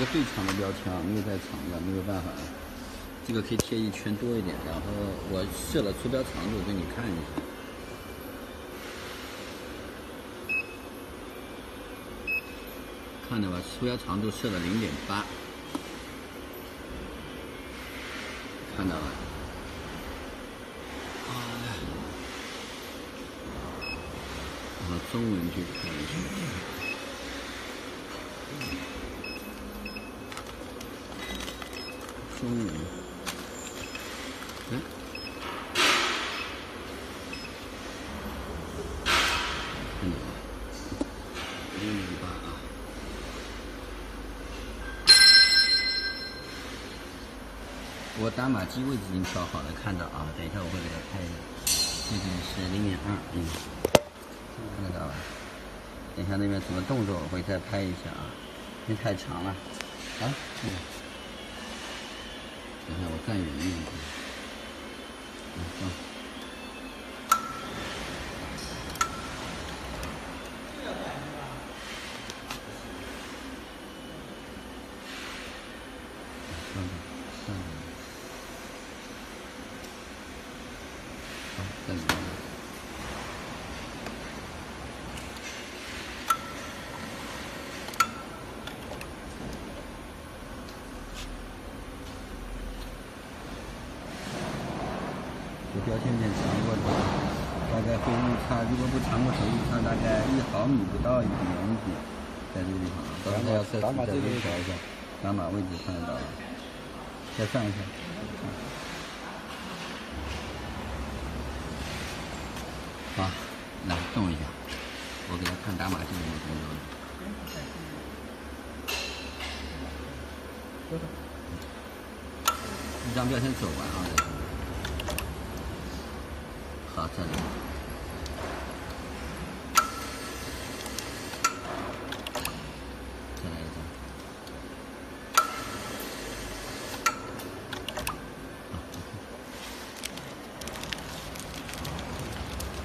个最长的标签啊，没有再长的，没有办法。这个可以贴一圈多一点，然后我设了出标长度给你看一下，看到吧？出标长度设了零点八，看到了。啊，然后中文去看一下。中文，嗯，看到吗？零点八啊。我打码机位置已经调好了，看到啊？等一下我会给他拍一下，这边是零点二，嗯，看得到吧？等一下那边什么动作我会再拍一下啊，因为太长了，啊，嗯。等下我站远一点。嗯，行。嗯，嗯。好，再。这标签面长过的，大概会误差，如果不长过头误差大概一毫米不到一个容积，在这个地方，到时候要再再微调一下，打码位置看得到了，再上一下，好，来动一下，我给他看打码是什么动作，一张标签走完啊。好，这里。